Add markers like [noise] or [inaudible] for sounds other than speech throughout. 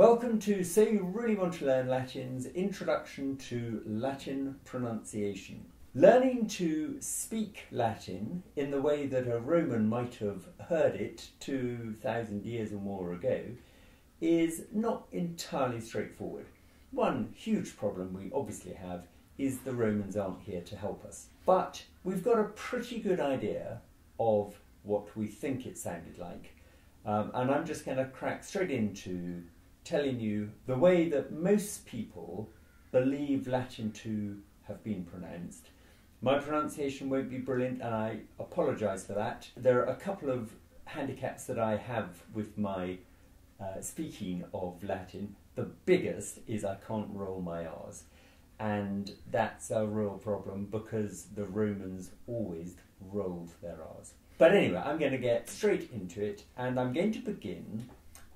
Welcome to So You Really Want to Learn Latin's Introduction to Latin Pronunciation. Learning to speak Latin in the way that a Roman might have heard it 2,000 years or more ago is not entirely straightforward. One huge problem we obviously have is the Romans aren't here to help us. But we've got a pretty good idea of what we think it sounded like. Um, and I'm just going to crack straight into telling you the way that most people believe Latin to have been pronounced. My pronunciation won't be brilliant, and I apologise for that. There are a couple of handicaps that I have with my uh, speaking of Latin. The biggest is I can't roll my R's, and that's a real problem because the Romans always rolled their R's. But anyway, I'm going to get straight into it, and I'm going to begin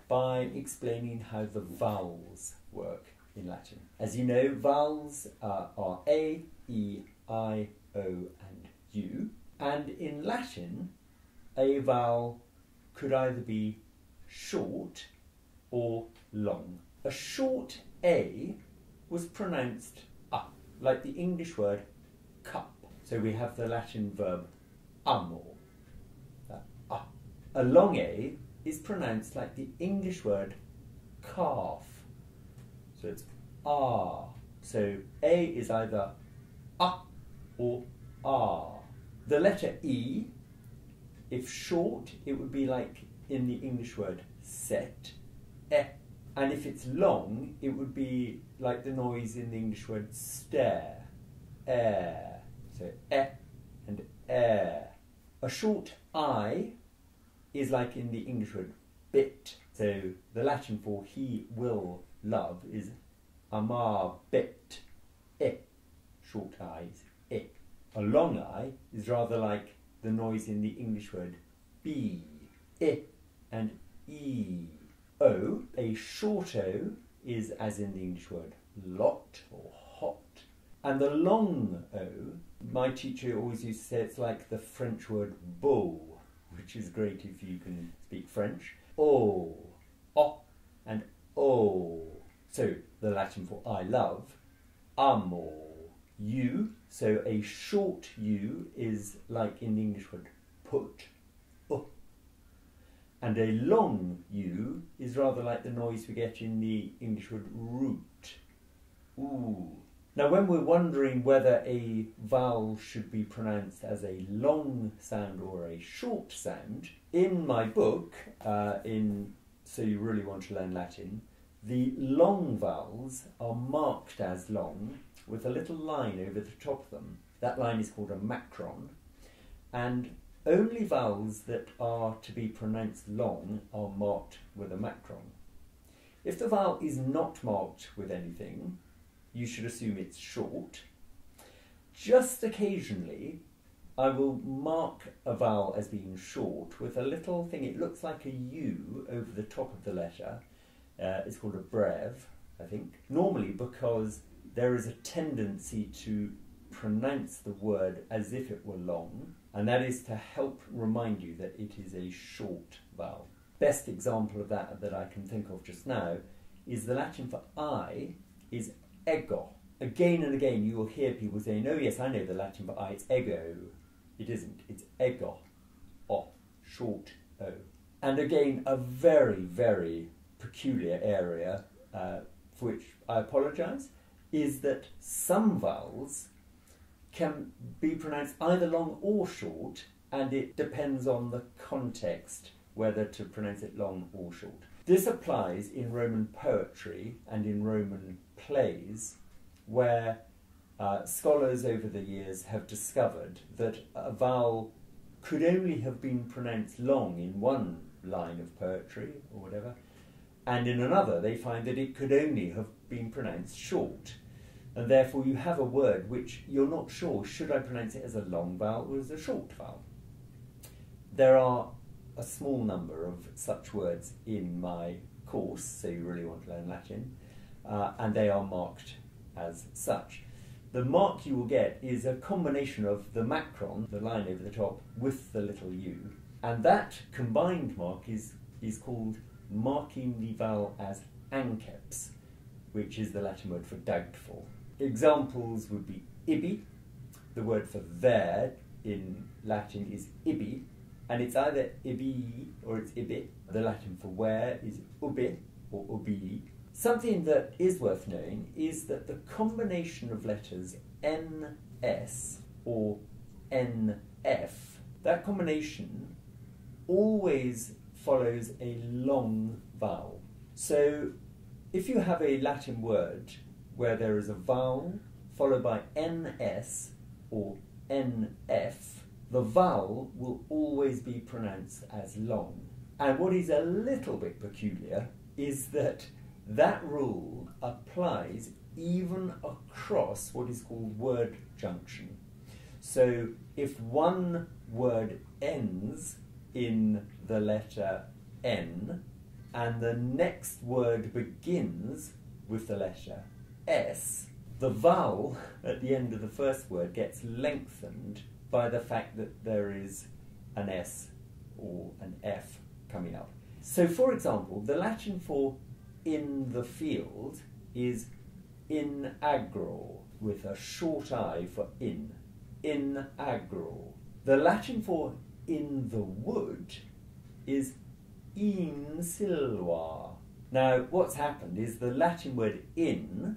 by explaining how the vowels work in Latin. As you know, vowels uh, are A, E, I, O, and U. And in Latin, a vowel could either be short or long. A short A was pronounced up, like the English word cup. So we have the Latin verb amo. A long A is pronounced like the English word calf. So it's ah. So A is either ah or ah. The letter E, if short, it would be like in the English word set, eh. And if it's long, it would be like the noise in the English word stare, air. So eh and air. A short I is like in the English word bit. So the Latin for he will love is amar bit, e. Short eyes, e. A long I is rather like the noise in the English word be, e and e. O, a short O is as in the English word lot or hot. And the long O, my teacher always used to say it's like the French word beau which is great if you can speak French. O, o, and o. So the Latin for I love, amo. You, so a short U is like in the English word put, u. And a long U is rather like the noise we get in the English word root, ooh. Now, when we're wondering whether a vowel should be pronounced as a long sound or a short sound, in my book, uh, in So You Really Want to Learn Latin, the long vowels are marked as long with a little line over the top of them. That line is called a macron, and only vowels that are to be pronounced long are marked with a macron. If the vowel is not marked with anything, you should assume it's short. Just occasionally, I will mark a vowel as being short with a little thing, it looks like a U over the top of the letter. Uh, it's called a breve, I think. Normally, because there is a tendency to pronounce the word as if it were long, and that is to help remind you that it is a short vowel. Best example of that that I can think of just now is the Latin for I is ego. Again and again, you will hear people saying, "Oh yes, I know the Latin for I. It's ego." It isn't. It's ego, o, short o. And again, a very, very peculiar area uh, for which I apologise is that some vowels can be pronounced either long or short, and it depends on the context whether to pronounce it long or short. This applies in Roman poetry and in Roman plays where uh, scholars over the years have discovered that a vowel could only have been pronounced long in one line of poetry or whatever, and in another they find that it could only have been pronounced short. And therefore, you have a word which you're not sure should I pronounce it as a long vowel or as a short vowel. There are a small number of such words in my course, so you really want to learn Latin, uh, and they are marked as such. The mark you will get is a combination of the macron, the line over the top, with the little u, and that combined mark is, is called marking the vowel as anceps, which is the Latin word for doubtful. Examples would be ibi, the word for there in Latin is ibi, and it's either ibi or it's ibi. The Latin for where is ubi or ubi. Something that is worth knowing is that the combination of letters ns or nf, that combination always follows a long vowel. So if you have a Latin word where there is a vowel followed by ns or nf, the vowel will always be pronounced as long. And what is a little bit peculiar is that that rule applies even across what is called word junction. So if one word ends in the letter N and the next word begins with the letter S, the vowel at the end of the first word gets lengthened by the fact that there is an S or an F coming up. So, for example, the Latin for in the field is in agro, with a short I for in. In agro. The Latin for in the wood is in silva. Now, what's happened is the Latin word in,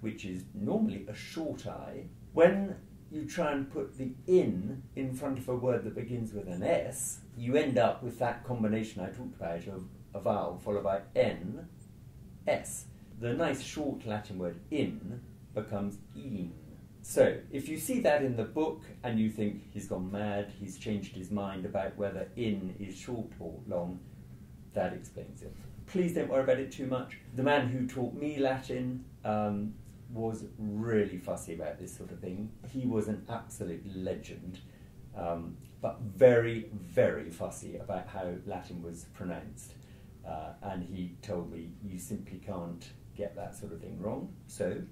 which is normally a short I, when you try and put the in in front of a word that begins with an S, you end up with that combination I talked about of a vowel followed by N, S. The nice short Latin word in becomes in. So, if you see that in the book and you think he's gone mad, he's changed his mind about whether in is short or long, that explains it. Please don't worry about it too much. The man who taught me Latin um, was really fussy about this sort of thing. He was an absolute legend, um, but very, very fussy about how Latin was pronounced. Uh, and he told me, you simply can't get that sort of thing wrong. So,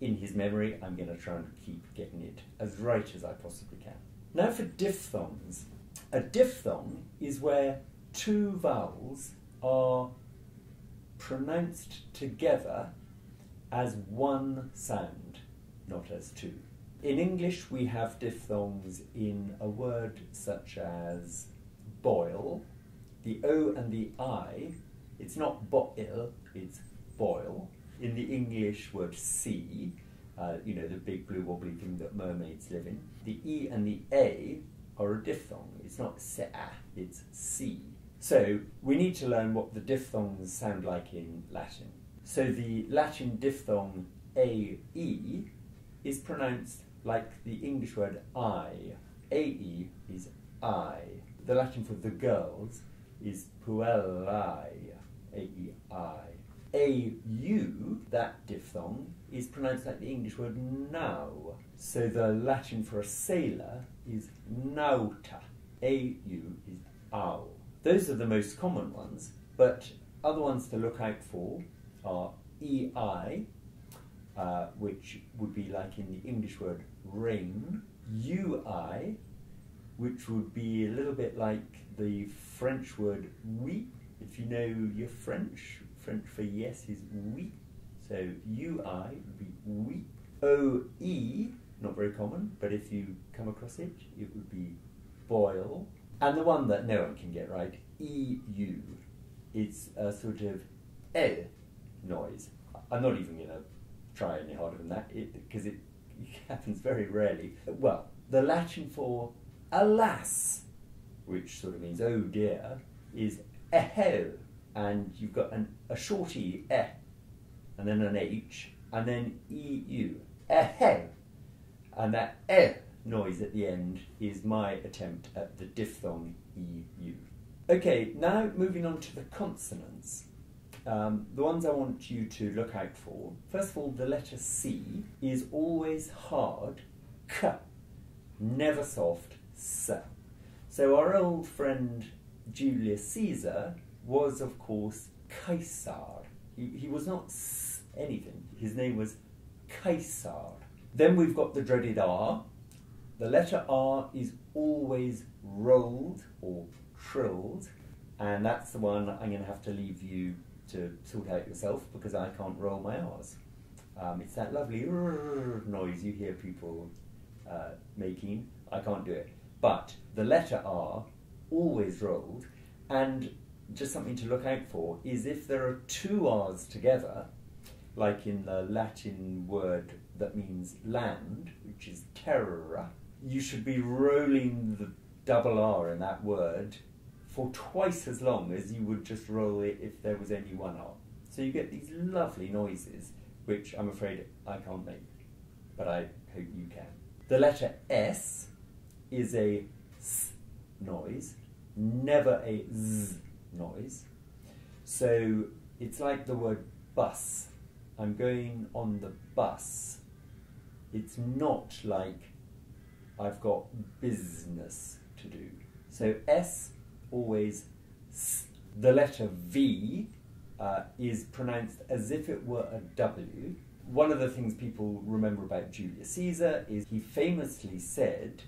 in his memory, I'm going to try and keep getting it as right as I possibly can. Now, for diphthongs. A diphthong is where two vowels are pronounced together as one sound, not as two. In English, we have diphthongs in a word such as boil. The O and the I, it's not boil, it's boil. In the English word sea, uh, you know, the big blue wobbly thing that mermaids live in, the E and the A are a diphthong. It's not se, it's C. So we need to learn what the diphthongs sound like in Latin. So the Latin diphthong AE is pronounced like the English word I. AE is I. The Latin for the girls is puellae, A-E-I. A-U, that diphthong, is pronounced like the English word now. So the Latin for a sailor is nauta. A-U is ow. Those are the most common ones, but other ones to look out for are EI, uh, which would be like in the English word rain, UI, which would be a little bit like the French word oui, if you know your French. French for yes is oui. So UI would be oui. OE, not very common, but if you come across it, it would be boil. And the one that no one can get right, EU. It's a sort of L noise. I'm not even going to try any harder than that because it, it, [laughs] happens very rarely. Well, the Latin for alas, which sort of means oh dear, is eheu, and you've got an, a short e, eh, and then an h, and then eu, eheu, and that eh noise at the end is my attempt at the diphthong eu. Okay, now moving on to the consonants. Um, the ones I want you to look out for. First of all, the letter C is always hard, k, never soft, s. So our old friend Julius Caesar was, of course, Caesar. He, he was not anything. His name was Caesar. Then we've got the dreaded R. The letter R is always rolled or trilled, and that's the one I'm going to have to leave you to sort out yourself because I can't roll my R's. Um, it's that lovely noise you hear people uh, making. I can't do it. But the letter R, always rolled, and just something to look out for is if there are two R's together, like in the Latin word that means land, which is terra, you should be rolling the double R in that word for twice as long as you would just roll it if there was only one R. So you get these lovely noises, which I'm afraid I can't make, but I hope you can. The letter S is a S noise, never a Z noise. So it's like the word bus. I'm going on the bus. It's not like I've got business to do. So S always S. The letter V uh, is pronounced as if it were a W. One of the things people remember about Julius Caesar is he famously said,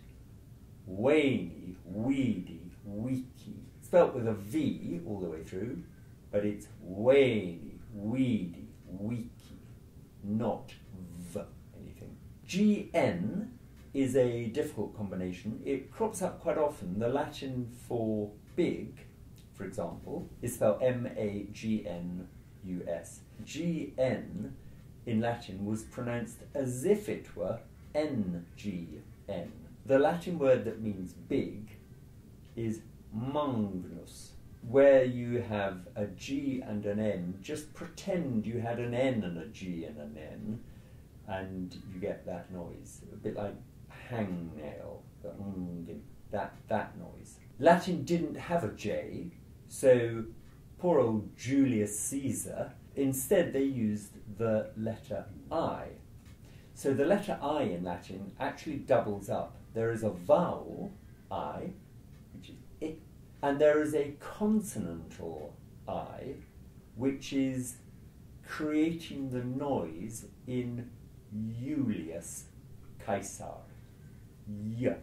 veni, vidi, vici, spelt with a V all the way through, but it's veni, vidi, vici, not V anything. GN is a difficult combination. It crops up quite often. The Latin for big, for example, is spelled M A G N U S. G N in Latin was pronounced as if it were N G N. The Latin word that means big is magnus. Where you have a G and an N, just pretend you had an N and a G and an N, and you get that noise. A bit like hangnail, that, mm, that noise. Latin didn't have a J, so poor old Julius Caesar, instead they used the letter I. So the letter I in Latin actually doubles up. There is a vowel, I, which is I, and there is a consonantal I, which is creating the noise in Julius Caesar. Yeah.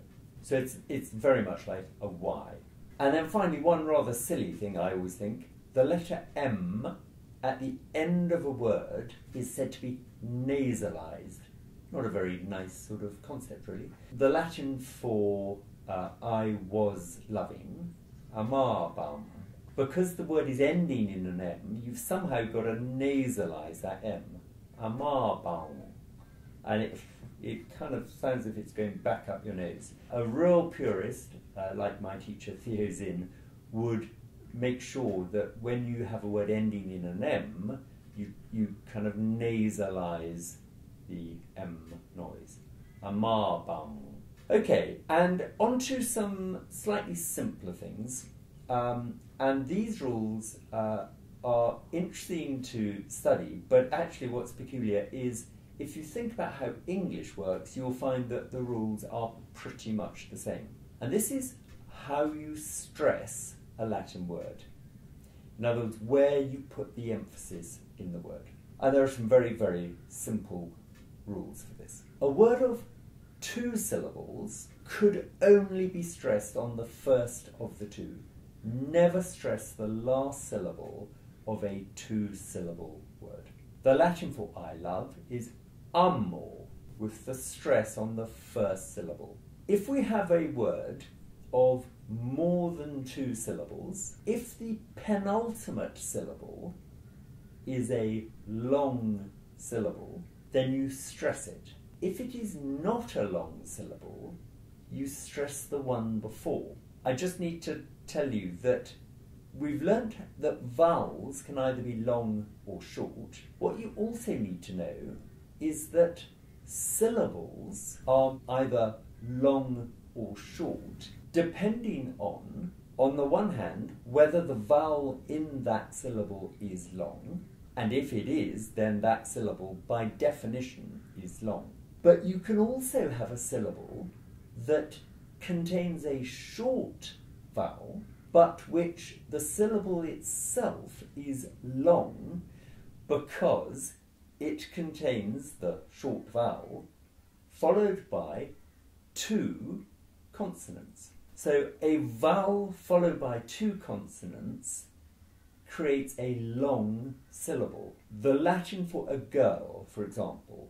So it's, it's very much like a Y. And then finally, one rather silly thing I always think the letter M at the end of a word is said to be nasalized. Not a very nice sort of concept, really. The Latin for uh, I was loving, amabam, because the word is ending in an M, you've somehow got to nasalize that M. Amabam. And it it kind of sounds as if it's going back up your nose. A real purist, uh, like my teacher Theo Zinn, would make sure that when you have a word ending in an M, you, you kind of nasalize the M noise. Amabam. Okay, and on to some slightly simpler things. Um, and these rules uh, are interesting to study, but actually, what's peculiar is if you think about how English works, you'll find that the rules are pretty much the same. And this is how you stress a Latin word. In other words, where you put the emphasis in the word. And there are some very, very simple rules for this. A word of two syllables could only be stressed on the first of the two. Never stress the last syllable of a two syllable word. The Latin for I love is amo, with the stress on the first syllable. If we have a word of more than two syllables, if the penultimate syllable is a long syllable, then you stress it. If it is not a long syllable, you stress the one before. I just need to tell you that we've learnt that vowels can either be long or short. What you also need to know is that syllables are either long or short, depending on, on the one hand, whether the vowel in that syllable is long, and if it is, then that syllable by definition is long. But you can also have a syllable that contains a short vowel, but which the syllable itself is long because it contains the short vowel followed by two consonants. So a vowel followed by two consonants creates a long syllable. The Latin for a girl, for example,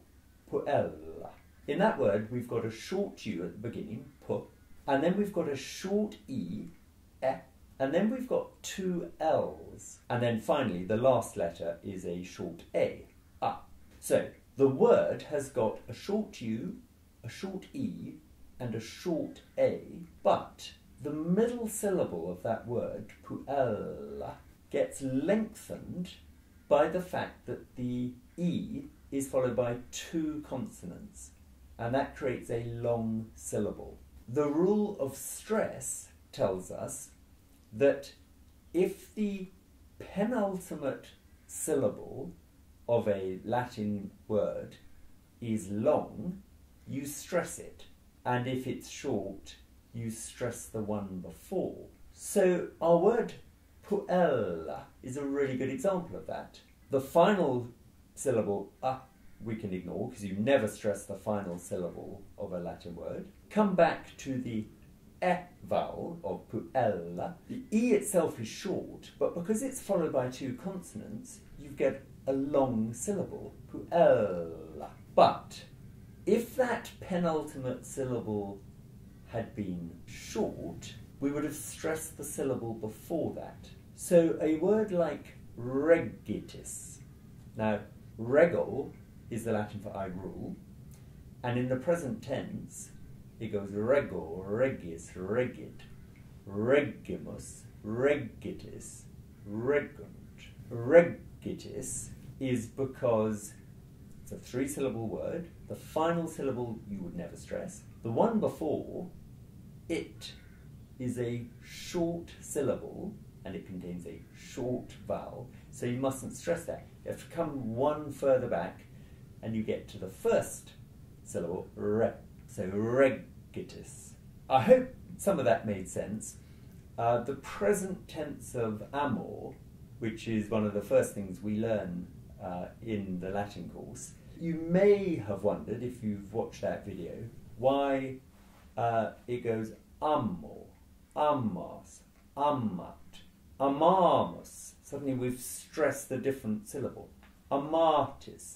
puella. In that word, we've got a short U at the beginning, pu, and then we've got a short E, e, and then we've got two L's. And then finally, the last letter is a short A, a. So the word has got a short U, a short E, and a short A, but the middle syllable of that word, puella, gets lengthened by the fact that the E is followed by two consonants, and that creates a long syllable. The rule of stress tells us that if the penultimate syllable of a Latin word is long, you stress it, and if it's short, you stress the one before. So our word puella is a really good example of that. The final syllable a we can ignore because you never stress the final syllable of a Latin word. Come back to the e vowel of puella. The e itself is short, but because it's followed by two consonants, you get a long syllable, puella. But if that penultimate syllable had been short, we would have stressed the syllable before that. So a word like regitis. Now, rego is the Latin for I rule, and in the present tense, it goes rego, regis, regit, regimus, regitis, regunt. Regitis is because it's a three syllable word. The final syllable you would never stress. The one before, it, is a short syllable and it contains a short vowel, so you mustn't stress that. You have to come one further back and you get to the first syllable, re. So regitis. I hope some of that made sense. Uh, the present tense of amo, which is one of the first things we learn uh, in the Latin course, you may have wondered, if you've watched that video, why uh, it goes amo, amas, amat, amamus. Suddenly we've stressed the different syllable. Amatis,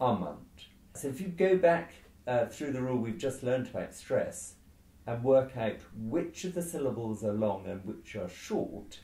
amant. So if you go back uh, through the rule we've just learned about stress and work out which of the syllables are long and which are short,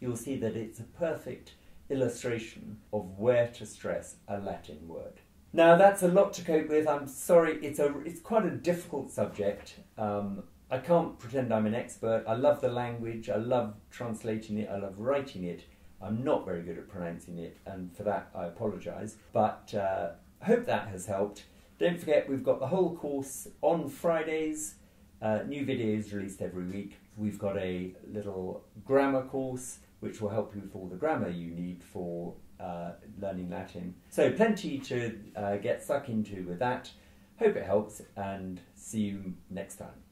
you'll see that it's a perfect illustration of where to stress a Latin word. Now that's a lot to cope with. I'm sorry, it's a it's quite a difficult subject. Um, I can't pretend I'm an expert. I love the language. I love translating it. I love writing it. I'm not very good at pronouncing it, and for that I apologise. But uh, hope that has helped. Don't forget, we've got the whole course on Fridays. Uh, new videos released every week. We've got a little grammar course which will help you with all the grammar you need for uh, learning Latin. So, plenty to uh, get stuck into with that. Hope it helps, and see you next time.